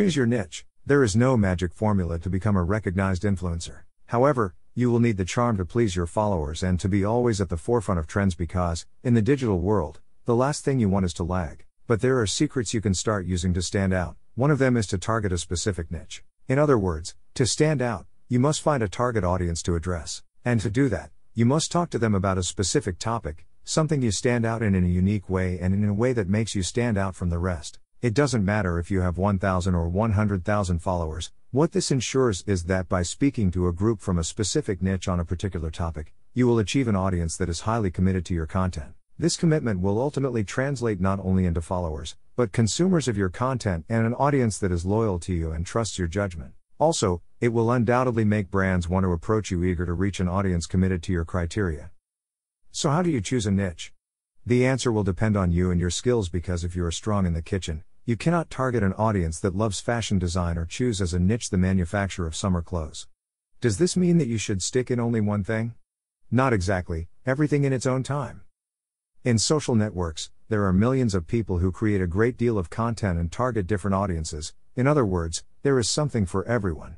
Choose your niche. There is no magic formula to become a recognized influencer. However, you will need the charm to please your followers and to be always at the forefront of trends because, in the digital world, the last thing you want is to lag. But there are secrets you can start using to stand out. One of them is to target a specific niche. In other words, to stand out, you must find a target audience to address. And to do that, you must talk to them about a specific topic, something you stand out in in a unique way and in a way that makes you stand out from the rest. It doesn't matter if you have 1,000 or 100,000 followers, what this ensures is that by speaking to a group from a specific niche on a particular topic, you will achieve an audience that is highly committed to your content. This commitment will ultimately translate not only into followers, but consumers of your content and an audience that is loyal to you and trusts your judgment. Also, it will undoubtedly make brands want to approach you eager to reach an audience committed to your criteria. So, how do you choose a niche? The answer will depend on you and your skills because if you are strong in the kitchen, you cannot target an audience that loves fashion design or choose as a niche the manufacture of summer clothes. Does this mean that you should stick in only one thing? Not exactly, everything in its own time. In social networks, there are millions of people who create a great deal of content and target different audiences, in other words, there is something for everyone.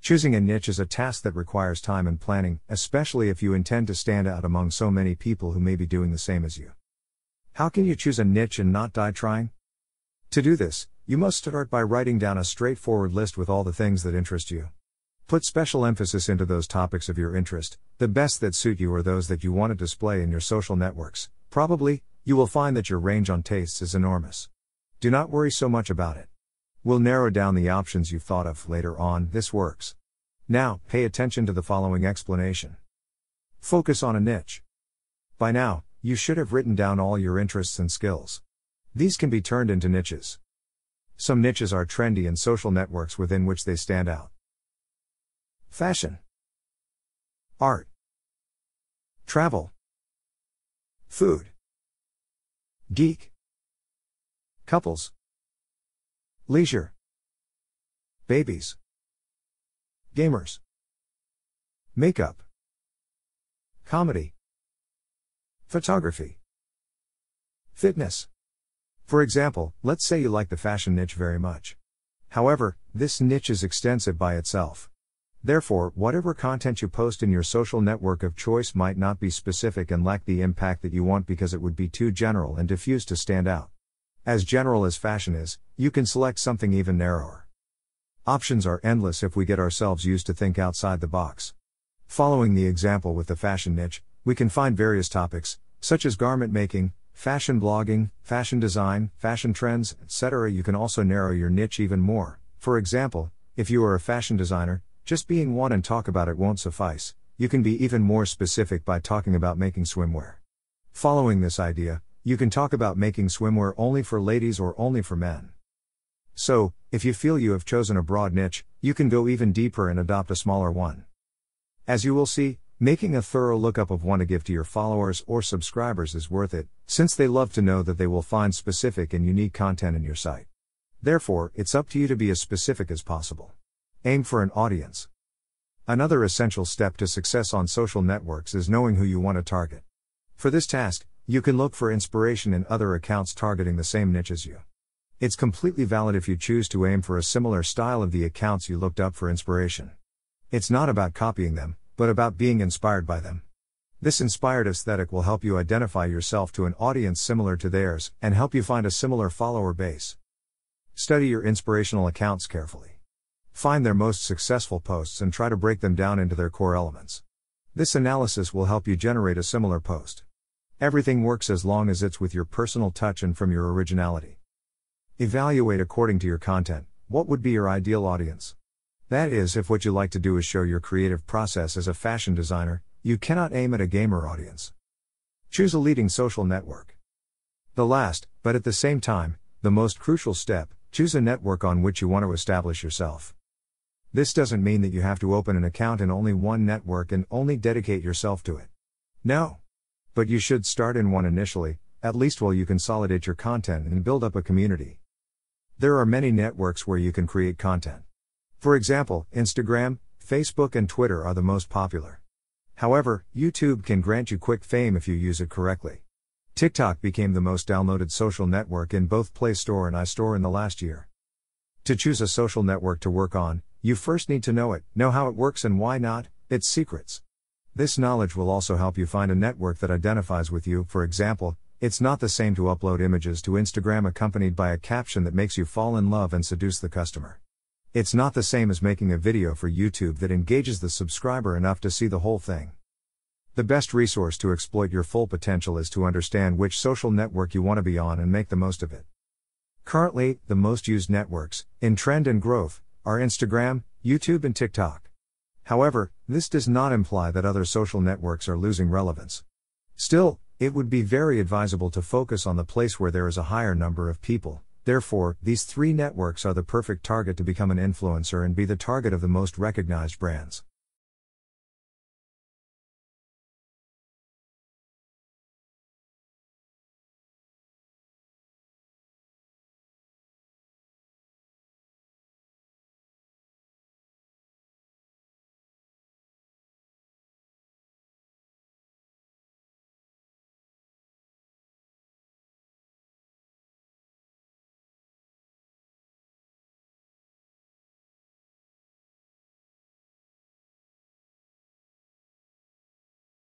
Choosing a niche is a task that requires time and planning, especially if you intend to stand out among so many people who may be doing the same as you. How can you choose a niche and not die trying? To do this, you must start by writing down a straightforward list with all the things that interest you. Put special emphasis into those topics of your interest, the best that suit you are those that you want to display in your social networks. Probably, you will find that your range on tastes is enormous. Do not worry so much about it. We'll narrow down the options you've thought of later on, this works. Now, pay attention to the following explanation. Focus on a niche. By now, you should have written down all your interests and skills. These can be turned into niches. Some niches are trendy and social networks within which they stand out. Fashion, Art, Travel, Food. Geek. Couples. Leisure. Babies. Gamers. Makeup. Comedy. Photography. Fitness. For example, let's say you like the fashion niche very much. However, this niche is extensive by itself. Therefore, whatever content you post in your social network of choice might not be specific and lack the impact that you want because it would be too general and diffuse to stand out. As general as fashion is, you can select something even narrower. Options are endless if we get ourselves used to think outside the box. Following the example with the fashion niche, we can find various topics, such as garment making, fashion blogging, fashion design, fashion trends, etc. You can also narrow your niche even more. For example, if you are a fashion designer, just being one and talk about it won't suffice, you can be even more specific by talking about making swimwear. Following this idea, you can talk about making swimwear only for ladies or only for men. So, if you feel you have chosen a broad niche, you can go even deeper and adopt a smaller one. As you will see, making a thorough lookup of one to give to your followers or subscribers is worth it, since they love to know that they will find specific and unique content in your site. Therefore, it's up to you to be as specific as possible. Aim for an audience. Another essential step to success on social networks is knowing who you want to target. For this task, you can look for inspiration in other accounts targeting the same niche as you. It's completely valid if you choose to aim for a similar style of the accounts you looked up for inspiration. It's not about copying them, but about being inspired by them. This inspired aesthetic will help you identify yourself to an audience similar to theirs and help you find a similar follower base. Study your inspirational accounts carefully. Find their most successful posts and try to break them down into their core elements. This analysis will help you generate a similar post. Everything works as long as it's with your personal touch and from your originality. Evaluate according to your content what would be your ideal audience? That is, if what you like to do is show your creative process as a fashion designer, you cannot aim at a gamer audience. Choose a leading social network. The last, but at the same time, the most crucial step choose a network on which you want to establish yourself. This doesn't mean that you have to open an account in only one network and only dedicate yourself to it. No. But you should start in one initially, at least while you consolidate your content and build up a community. There are many networks where you can create content. For example, Instagram, Facebook, and Twitter are the most popular. However, YouTube can grant you quick fame if you use it correctly. TikTok became the most downloaded social network in both Play Store and iStore in the last year. To choose a social network to work on, you first need to know it, know how it works and why not, its secrets. This knowledge will also help you find a network that identifies with you. For example, it's not the same to upload images to Instagram accompanied by a caption that makes you fall in love and seduce the customer. It's not the same as making a video for YouTube that engages the subscriber enough to see the whole thing. The best resource to exploit your full potential is to understand which social network you want to be on and make the most of it. Currently, the most used networks, in trend and growth, are Instagram, YouTube, and TikTok. However, this does not imply that other social networks are losing relevance. Still, it would be very advisable to focus on the place where there is a higher number of people. Therefore, these three networks are the perfect target to become an influencer and be the target of the most recognized brands.